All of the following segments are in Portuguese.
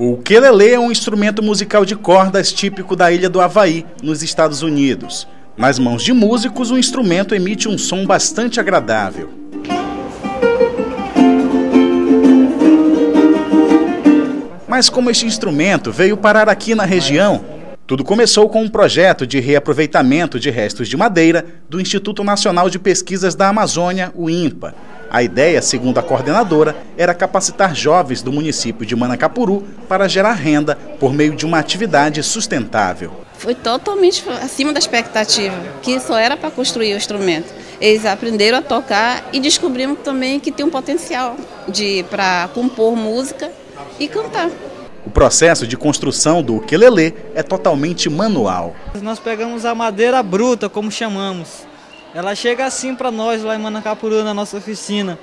O ukulele é um instrumento musical de cordas típico da ilha do Havaí, nos Estados Unidos. Nas mãos de músicos, o instrumento emite um som bastante agradável. Mas como este instrumento veio parar aqui na região, tudo começou com um projeto de reaproveitamento de restos de madeira do Instituto Nacional de Pesquisas da Amazônia, o INPA. A ideia, segundo a coordenadora, era capacitar jovens do município de Manacapuru para gerar renda por meio de uma atividade sustentável. Foi totalmente acima da expectativa, que só era para construir o instrumento. Eles aprenderam a tocar e descobrimos também que tem um potencial de para compor música e cantar. O processo de construção do ukelele é totalmente manual. Nós pegamos a madeira bruta, como chamamos, ela chega assim para nós lá em Manacapuru, na nossa oficina.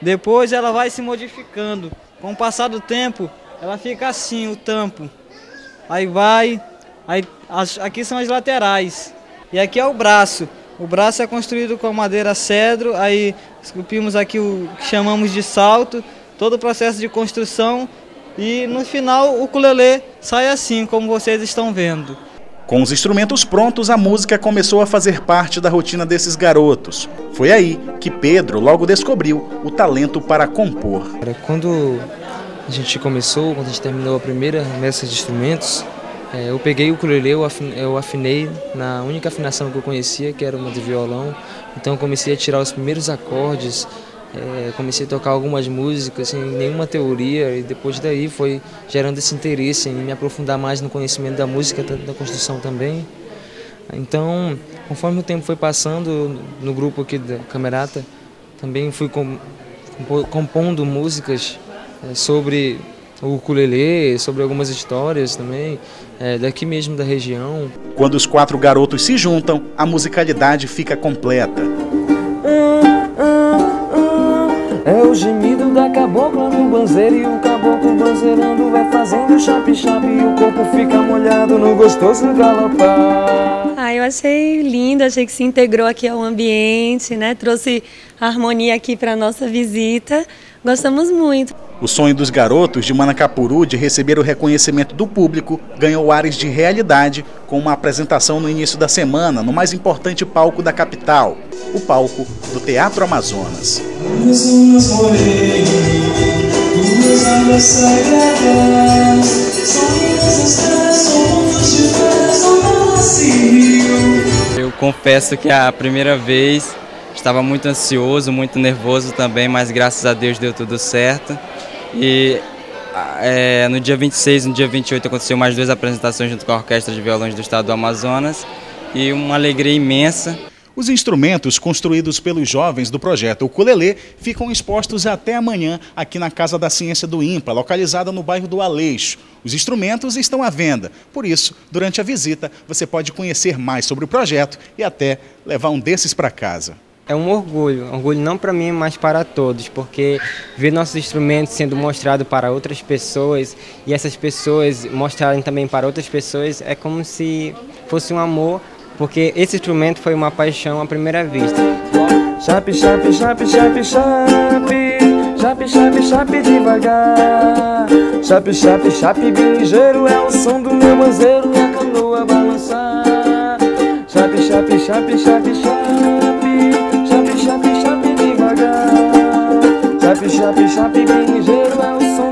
Depois ela vai se modificando. Com o passar do tempo, ela fica assim, o tampo. Aí vai, aí, aqui são as laterais. E aqui é o braço. O braço é construído com madeira cedro, aí esculpimos aqui o que chamamos de salto, todo o processo de construção e no final o ukulele sai assim, como vocês estão vendo. Com os instrumentos prontos, a música começou a fazer parte da rotina desses garotos. Foi aí que Pedro logo descobriu o talento para compor. Quando a gente começou, quando a gente terminou a primeira mesa de instrumentos, é, eu peguei o ukulele, eu afinei na única afinação que eu conhecia, que era uma de violão. Então eu comecei a tirar os primeiros acordes, é, comecei a tocar algumas músicas sem nenhuma teoria e depois daí foi gerando esse interesse em me aprofundar mais no conhecimento da música, da, construção também. Então, conforme o tempo foi passando no grupo aqui da Camerata, também fui com, compondo músicas é, sobre o ukulele, sobre algumas histórias também, é, daqui mesmo da região. Quando os quatro garotos se juntam, a musicalidade fica completa. O gemido da cabocla no banzeiro E o caboclo banzeirando vai fazendo chape-chape E o corpo fica molhado no gostoso galopar Ah, eu achei lindo, achei que se integrou aqui ao ambiente, né? Trouxe harmonia aqui para nossa visita. Gostamos muito. O sonho dos garotos de Manacapuru de receber o reconhecimento do público ganhou ares de realidade com uma apresentação no início da semana no mais importante palco da capital, o palco do Teatro Amazonas. Eu confesso que a primeira vez estava muito ansioso, muito nervoso também, mas graças a Deus deu tudo certo. E é, no dia 26 e no dia 28 aconteceu mais duas apresentações junto com a Orquestra de Violões do Estado do Amazonas e uma alegria imensa. Os instrumentos construídos pelos jovens do projeto Ukulele ficam expostos até amanhã aqui na Casa da Ciência do INPA, localizada no bairro do Aleixo. Os instrumentos estão à venda, por isso, durante a visita, você pode conhecer mais sobre o projeto e até levar um desses para casa é um orgulho, orgulho não para mim, mas para todos, porque ver nossos instrumentos sendo mostrado para outras pessoas e essas pessoas mostrarem também para outras pessoas é como se fosse um amor, porque esse instrumento foi uma paixão à primeira vista. Chape, chape, chape, chape, chape, chape, chape, chape devagar. Chape, chape, chape, bem ligeiro é o som do meu manzeiro e a canoa balançar. Chape, chape, chape, chape, chape. Já Chape, chape bem ligeiro é o som